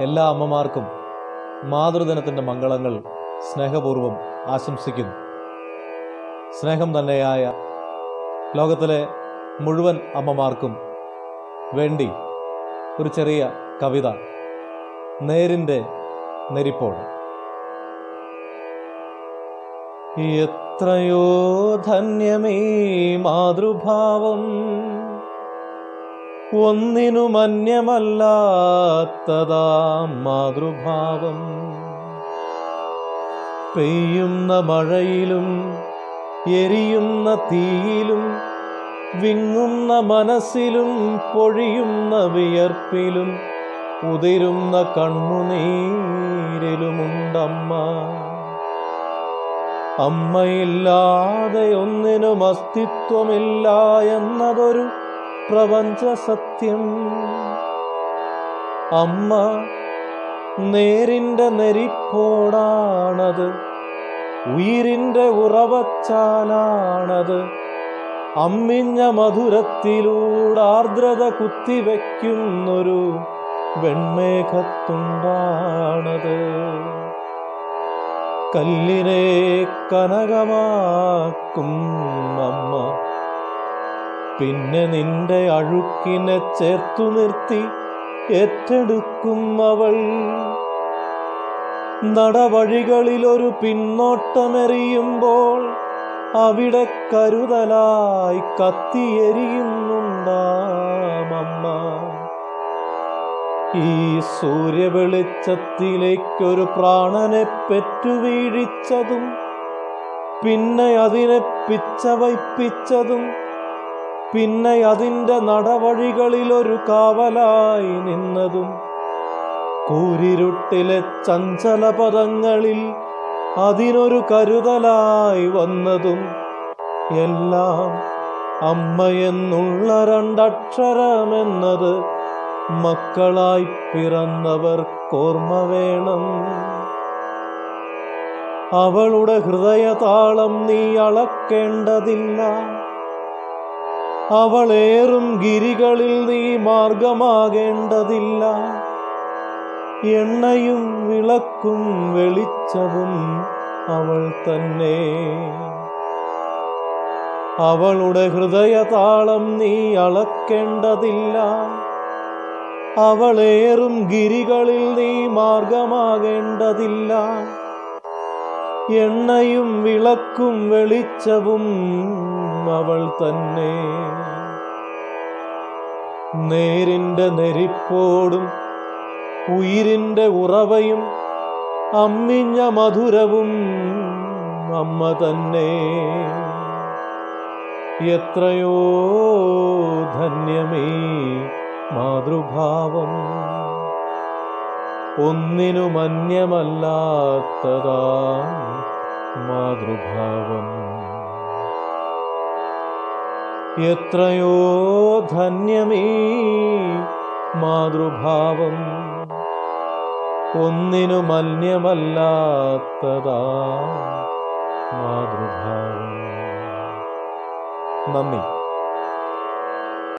എല്ലാ അമ്മമാർക്കും മാതൃദിനത്തിന്റെ മംഗളങ്ങൾ സ്നേഹപൂർവം ആശംസിക്കുന്നു. സ്നേഹം തന്നെയായ ലോകത്തിലെ മുഴുവൻ അമ്മമാർക്കും വേണ്ടി ഒരു ചെറിയ കവിത നേരിന്റെ നെരിപ്പോട്. എത്രയോ ധന്യമേ മാതൃഭാവം ഒന്നിനു മന്യമല്ലാത്തതാ മാതൃഭാവം. പെയ്യുന്ന മഴയിലും എരിയുന്ന തീയിലും വിങ്ങുന്ന മനസ്സിലും പൊഴിയുന്ന വിയർപ്പിലും ഉതിരുന്ന കണ്ണുനീരിലുമുണ്ടമ്മ. അമ്മയില്ലാതെ ഒന്നിനും അസ്തിത്വമില്ല എന്നതൊരു പ്രപഞ്ച സത്യം. അമ്മ നേരിന്റെ നെരിപ്പോടാണത്. ഉയിരിന്റെ ഉറവച്ചാലാണത്. അമ്മിഞ്ഞ മധുരത്തിലൂടെ ആർദ്രത കുത്തിവെക്കുന്നൊരു വെൺമേഘത്തുണ്ടാണത്. കല്ലിനെ കനകമാക്കും അമ്മ. പിന്നെ നിന്റെ അഴുക്കിനെ ചേർത്തു നിർത്തി ഏറ്റെടുക്കും അവൾ. നടവഴികളിൽ നടവഴികളിലൊരു പിന്നോട്ടമെറിയുമ്പോൾ അവിടെ കരുതലായി കത്തിയെരിയുന്നുണ്ടാമമ്മ. ഈ സൂര്യവെളിച്ചത്തിലേക്കൊരു പ്രാണനെ പെറ്റുവീഴിച്ചതും പിന്നെ അതിനെ പിച്ചവയ്പ്പിച്ചതും പിന്നെ അതിന്റെ നടവഴികളിലൊരു കാവലായി നിന്നതും കൂരിരുട്ടിലെ ചഞ്ചല പദങ്ങളിൽ അതിനൊരു കരുതലായി വന്നതും എല്ലാം അമ്മയെന്നുള്ള രണ്ടക്ഷരമെന്നത് മക്കളായി പിറന്നവർക്കോർമ്മ വേണം. അവളുടെ ഹൃദയതാളം നീ അളക്കേണ്ടതില്ല. അവളേറും ഗിരികളിൽ നീ മാർഗമാകേണ്ടതില്ല. എണ്ണയും വിളക്കും വെളിച്ചവും അവൾ തന്നെ. അവളുടെ ഹൃദയതാളം നീ അളക്കേണ്ടതില്ല. അവളേറും ഗിരികളിൽ നീ മാർഗമാകേണ്ടതില്ല. എണ്ണയും വിളക്കും വെളിച്ചവും അവൾ തന്നെ. നേരിന്റെ നെരിപ്പോടും ഉയിരിന്റെ ഉറവയും അമ്മിഞ്ഞ മധുരവും അമ്മ തന്നെ. എത്രയോ ധന്യമേ മാതൃഭാവം. ഒന്നിനു മന്യമല്ലാത്തതാ മാതൃഭാവം. എത്രയോ ധന്യമീ മാതൃഭാവം. ഒന്നിനു മന്യമല്ലാത്തതാ മാതൃഭാവം. നന്ദി.